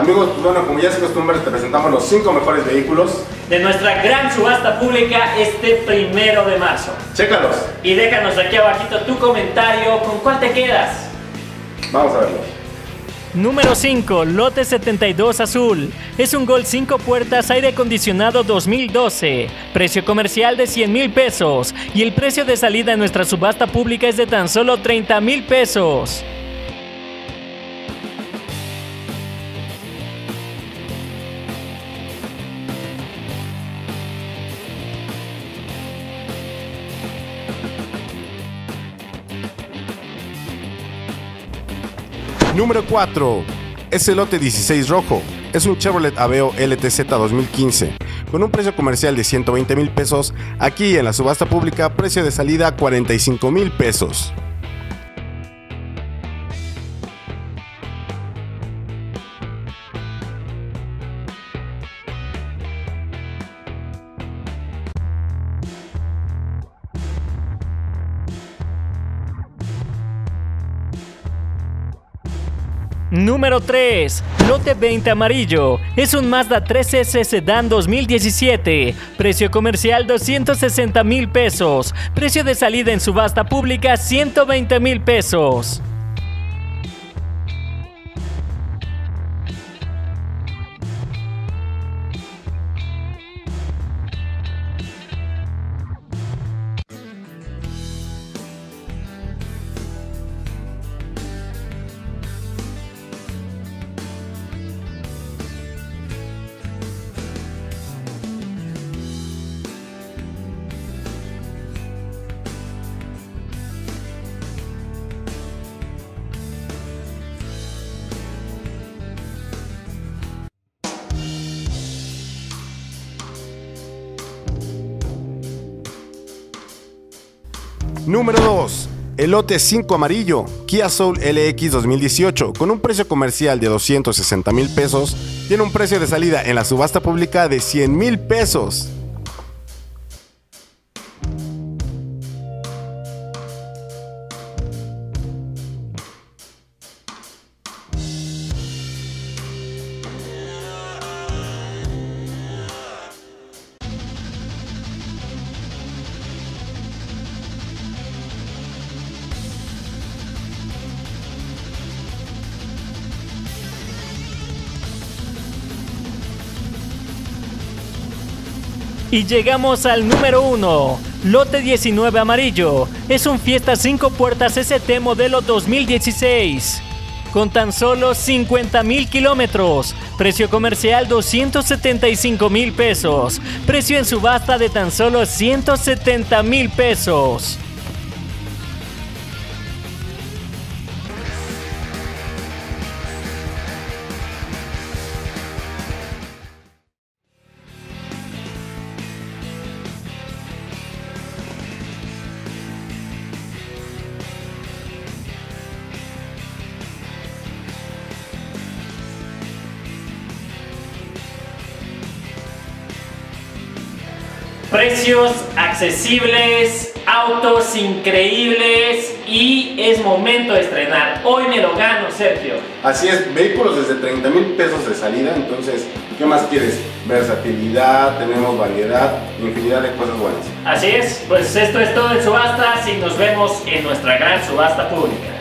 Amigos, bueno, como ya es costumbre, te presentamos los 5 mejores vehículos. de nuestra gran subasta pública este primero de marzo. Chécalos, Y déjanos aquí abajito tu comentario, ¿con cuál te quedas? vamos a verlos. Número 5, lote 72 azul. Es un Gol 5 puertas aire acondicionado 2012. Precio comercial de 100 mil pesos. Y el precio de salida en nuestra subasta pública es de tan solo 30 mil pesos. Número 4. Es el lote 16 rojo. Es un Chevrolet Aveo LTZ 2015. Con un precio comercial de 120 mil pesos. Aquí en la subasta pública, precio de salida 45 mil pesos. Número 3. Lote 20 amarillo. Es un Mazda 3S Sedan 2017. Precio comercial 260 mil pesos. Precio de salida en subasta pública 120 mil pesos. Número 2. El lote 5 amarillo, Kia Soul LX 2018, con un precio comercial de 260 mil pesos, tiene un precio de salida en la subasta pública de 100 mil pesos. Y llegamos al número 1. Lote 19 amarillo. Es un Fiesta 5 puertas ST modelo 2016. Con tan solo 50 mil kilómetros. Precio comercial 275 mil pesos. Precio en subasta de tan solo 170 mil pesos. Precios accesibles, autos increíbles y es momento de estrenar. Hoy me lo gano, Sergio. Así es, vehículos desde 30 mil pesos de salida, entonces, ¿qué más quieres? Versatilidad, tenemos variedad, infinidad de cosas buenas. Así es, pues esto es todo en subastas y nos vemos en nuestra gran subasta pública.